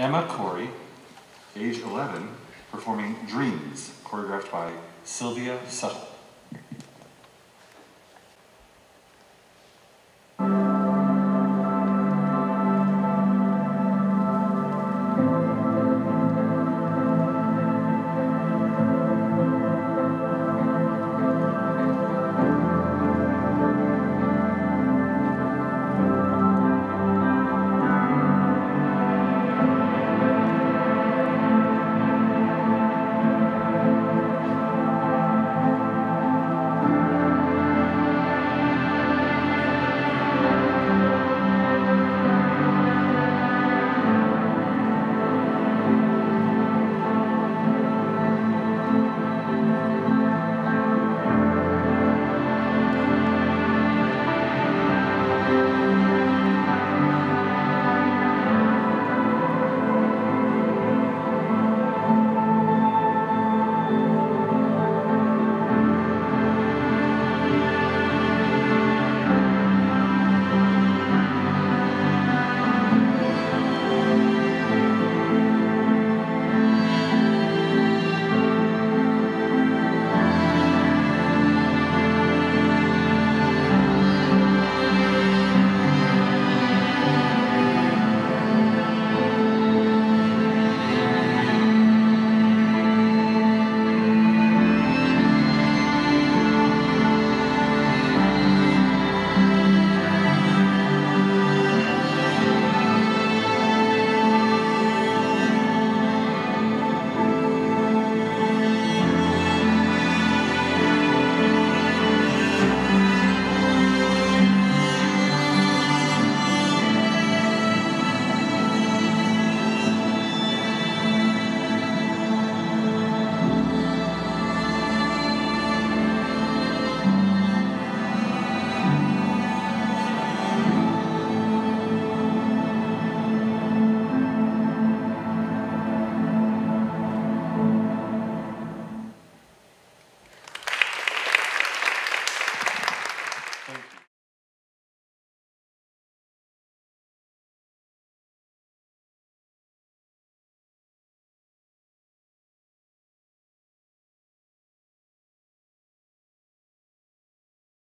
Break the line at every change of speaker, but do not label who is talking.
Emma Corey, age 11, performing Dreams, choreographed by Sylvia Suttle.